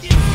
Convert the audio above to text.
Yeah.